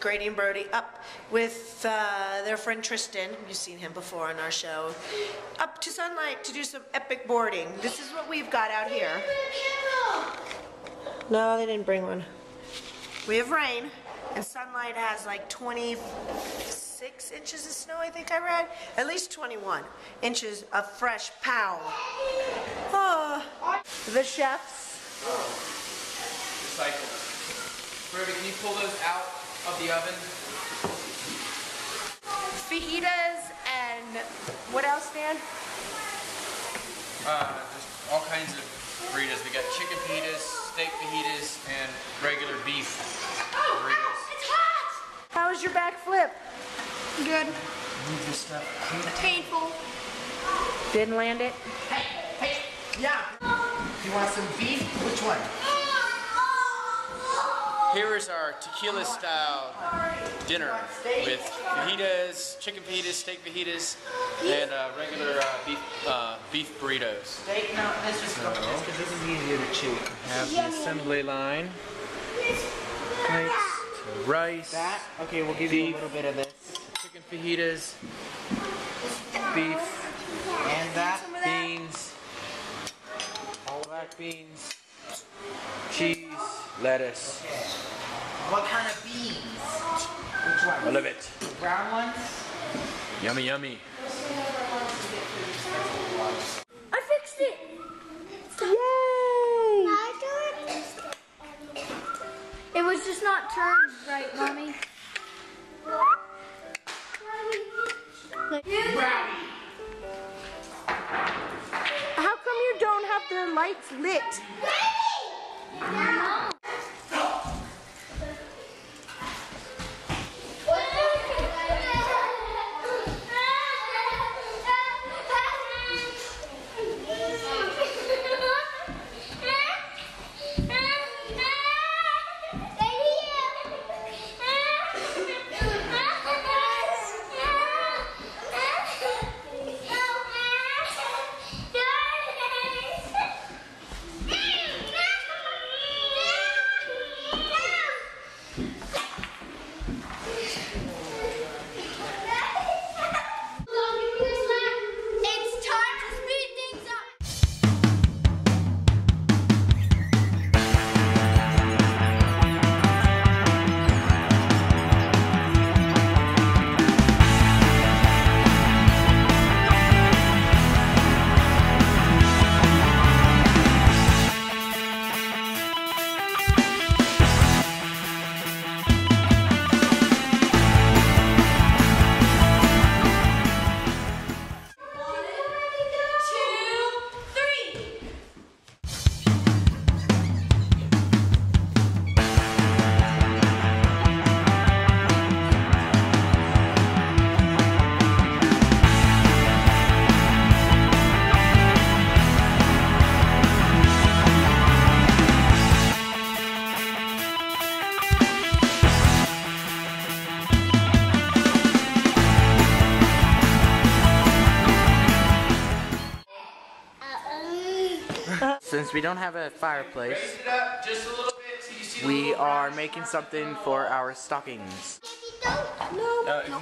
Brady and Brody up with uh, their friend Tristan. You've seen him before on our show. Up to Sunlight to do some epic boarding. This is what we've got out here. No, they didn't bring one. We have rain, and Sunlight has like 26 inches of snow, I think I read. At least 21 inches of fresh pow. Oh, the chefs. Recycle. Brody, can you pull those out of the oven? fajitas and what else, Dan? Uh, just all kinds of burritos. We got chicken fajitas, steak fajitas, and regular beef burritos. How was your back flip? Good. Painful. Didn't land it? Hey, hey, Yeah. You want some beef? Which one? Here is our tequila style dinner with fajitas, chicken fajitas, steak fajitas, and uh, regular uh, beef uh, beef burritos. Steak? No, let's just go with this because this is easier to chew. Have the assembly line. Plates, rice, That? Okay, we'll give you a little bit of this. chicken fajitas, beef, And that. beans, all black beans, cheese, lettuce. What kind of beans? Which I one? love it. Brown ones? Yummy, yummy. I fixed it. Yay! It was just not turned right, mommy. How come you don't have the lights lit? It's Peace. Since we don't have a fireplace, Raise it up just a so you see the we are making something for our stockings. Uh, if